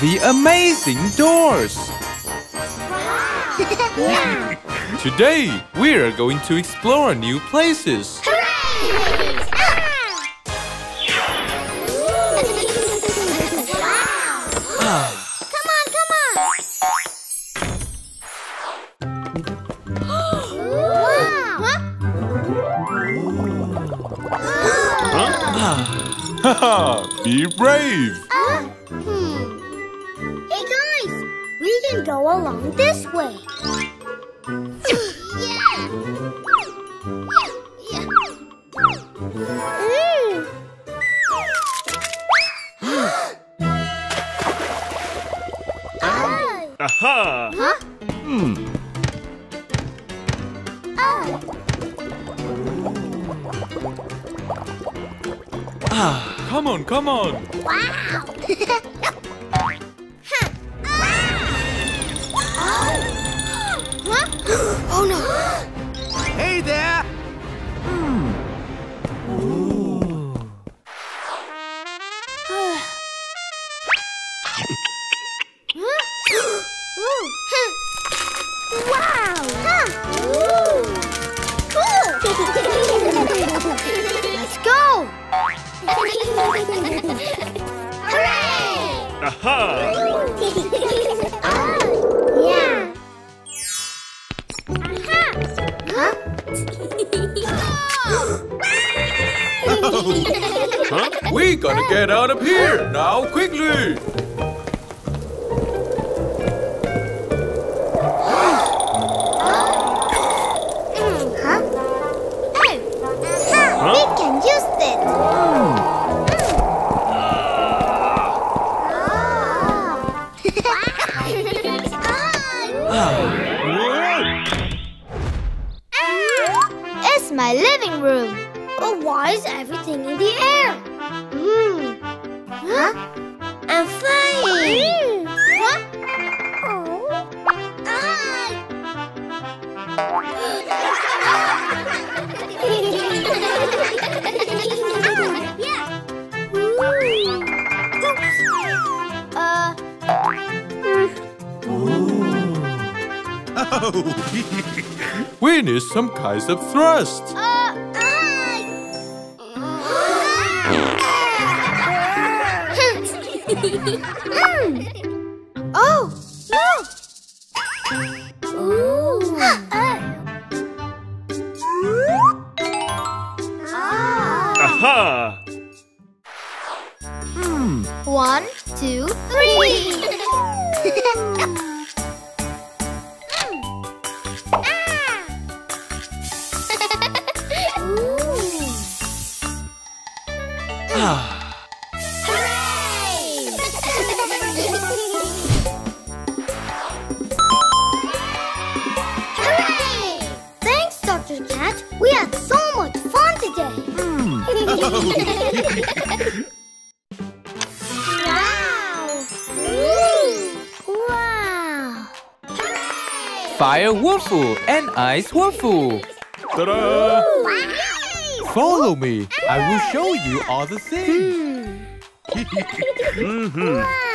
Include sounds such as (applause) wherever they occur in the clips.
the amazing doors. (laughs) Today, we are going to explore new places. Come on, come on! Haha, be brave. Go along this way. yeah. Yeah. Aha! Huh? Hmm. Ah, come on, come on. Wow! (laughs) Aha! yeah. Huh? Huh? We gotta get out of here now, quickly. It's my living room. But why is everything in the air? Hmm. Huh? I'm flying. Huh? Oh. Ah. (laughs) yeah. Uh. (laughs) Oh! (laughs) We need some kinds of thrust. Uh, (laughs) oh, look! Ooh. Aha! Hmm. One, two, three. (laughs) Fire Wolfoo and ice Wolfoo. Ta-da! Follow me. I will ah! show you all the things. Mm-hmm. (laughs) Wow!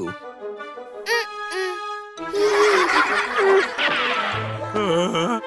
Oh. (laughs) Uh,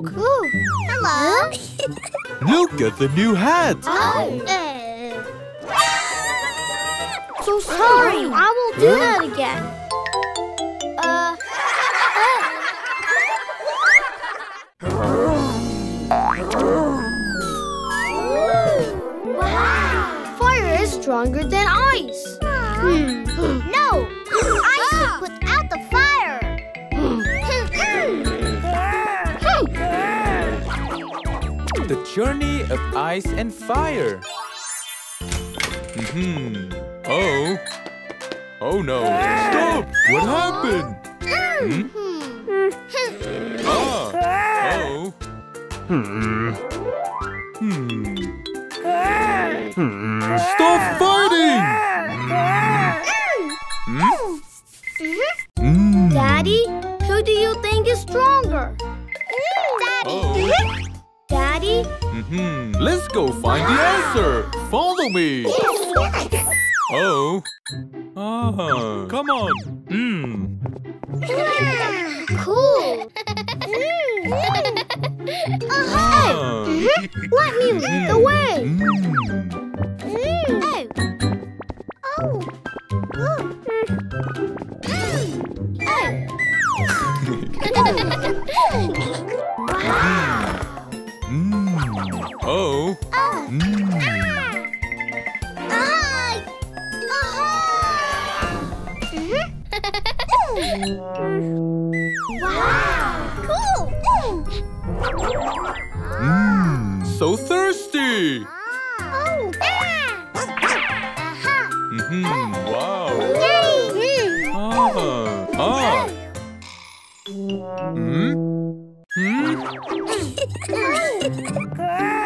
Look. ooh. Hello? (laughs) Look at the new hat. Oh. So sorry. I won't do that again. Uh. uh. Wow. Fire is stronger than ice. Hmm. Journey of ice and fire. Hmm. Oh. Oh no. Stop! What happened? Hmm? Ah. Oh. hmm. Hmm. Hmm. Stop fighting! Hmm? Daddy, who do you think is stronger? Oh. Go find the answer. Follow me. Oh. Ah. Come on. Hmm. Cool. Ah. Let me lead the way. Good.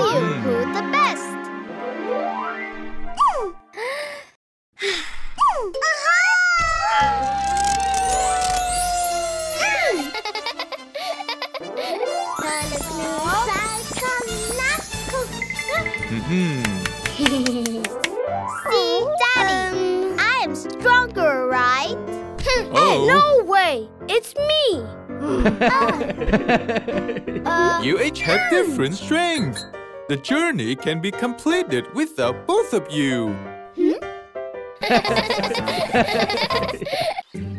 Show you who's the best. Hmm. See, Daddy, I am stronger, right? (laughs) Oh. No way! It's me! (laughs) uh, You each have different strengths. The journey can be completed without both of you. Hmm?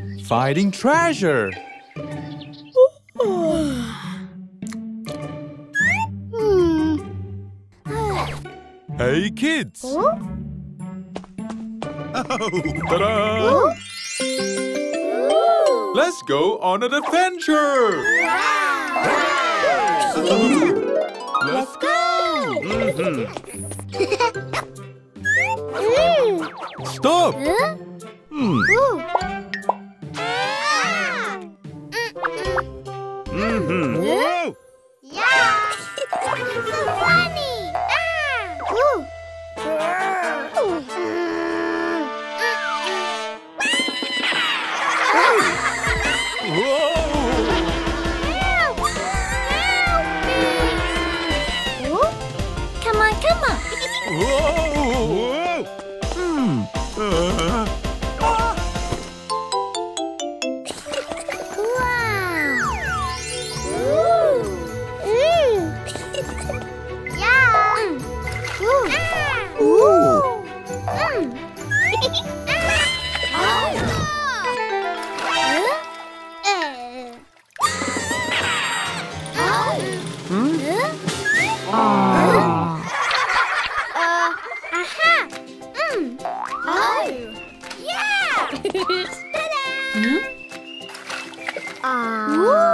(laughs) Finding treasure. Hmm. Hey kids! Oh. Let's go on an adventure! Hmm. Hmm. Hmm. Stop! Hmm. (laughs) Ta-da! Hmm? Aww. Ooh.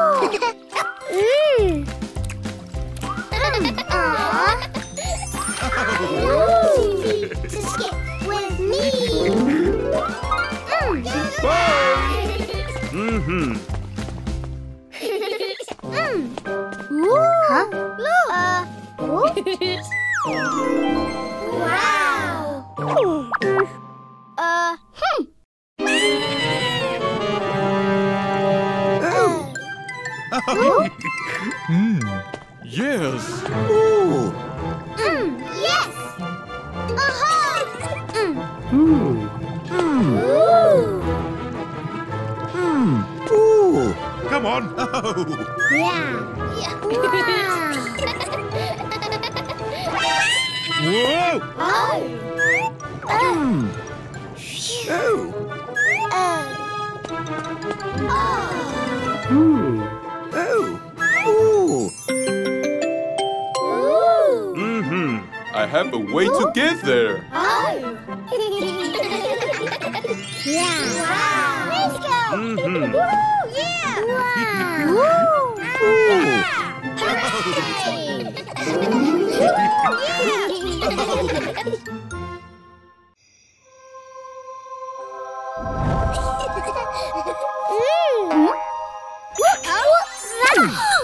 Mm. Mm. Ooh. Ooh. Come on. Oh. Yeah. yeah. Whoa. Oh. Mm. Oh. Uh. Oh. Mm. Oh. Ooh. Mm-hmm. I have a way to get there. Mm. Woo! Yeah! Wow! Yeah! Woo! Yeah! that? Mm.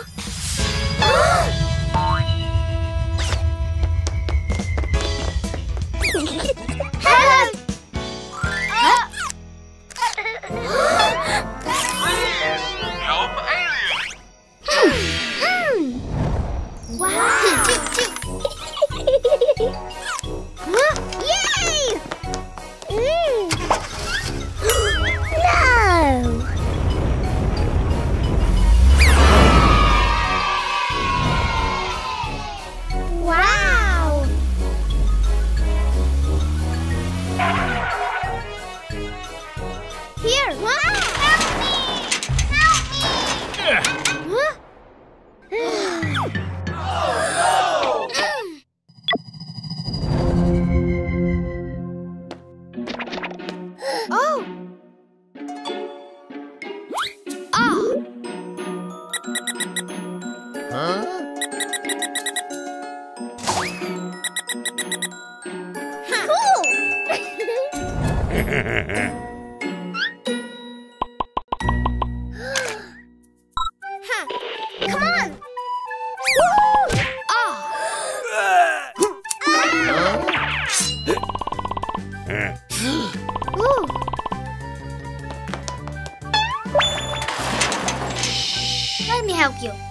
help you.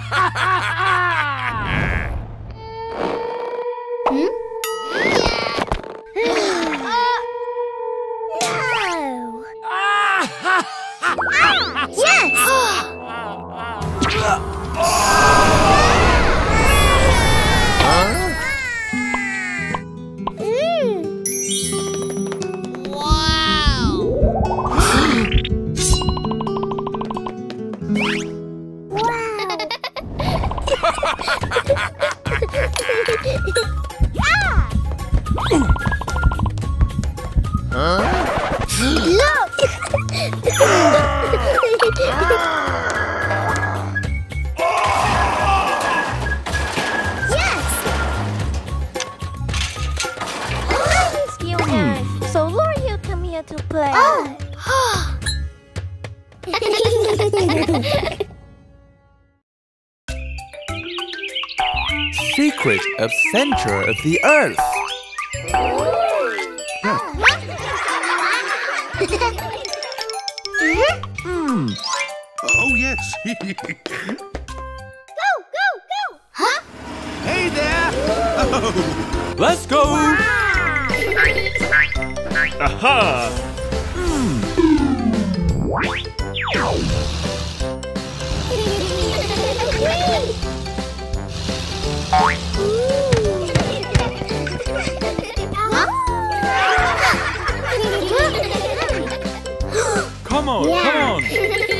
Secret of center of the earth. Hmm. Oh, yes. (laughs) Go, go, go! Huh? hey there. Oh. Let's go! Aha! Come on, Yeah. come on. (laughs)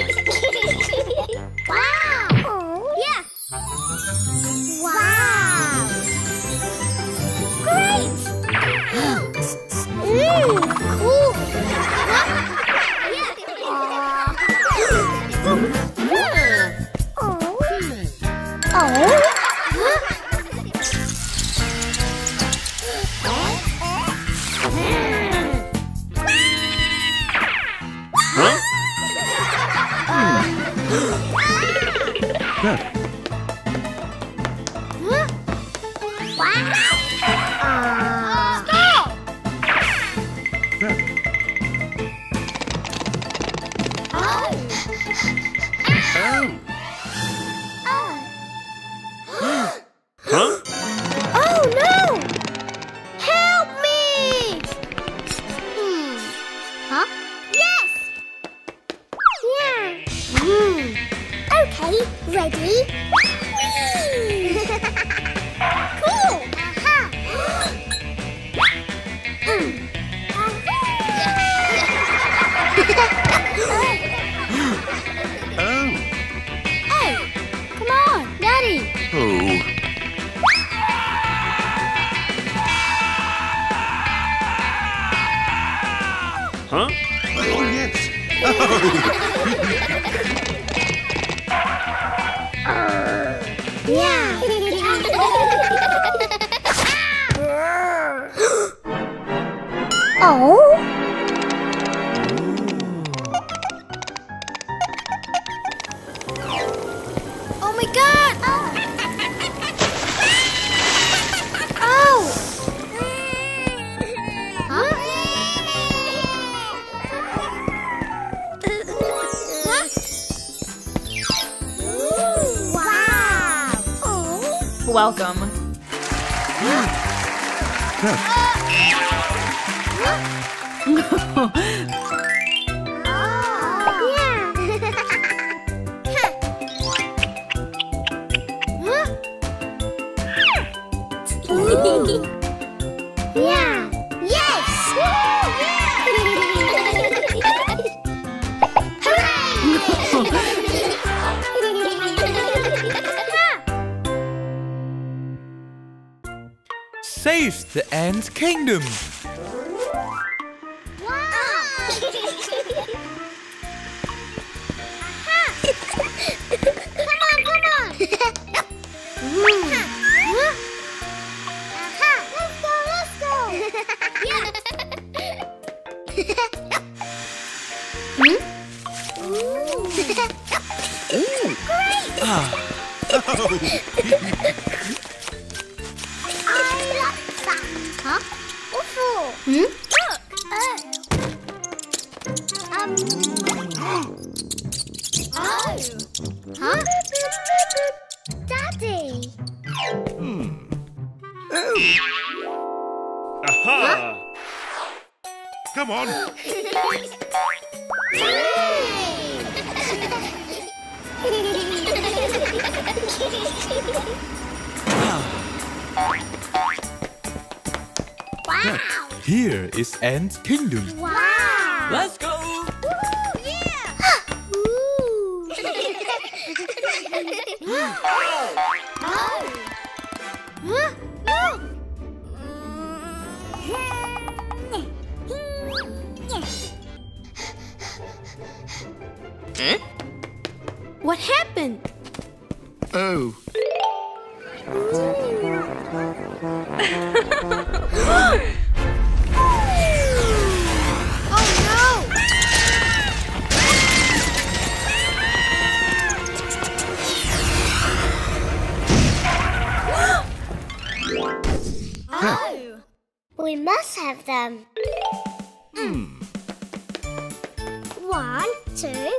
Welcome. yeah. (laughs) (laughs) Save the ant kingdom. Oh. Huh? Daddy. Oh. Aha! Come on. wow! (laughs) Here is ant kingdom. Wow! Let's go. Eh? What happened? Oh. Oh (laughs) must have them. Hmm. One, two.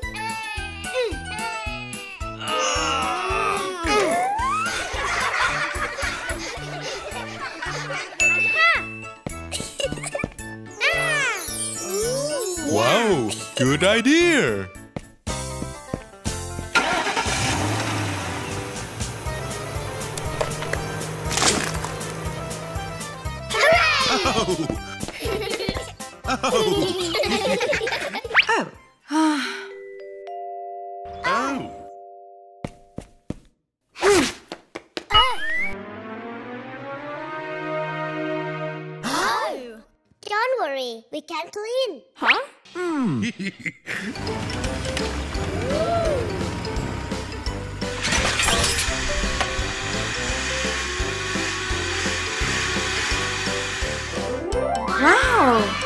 Wow, good idea. Oh. Oh! Don't worry, we can clean. Huh? Hmm. (laughs) Wow!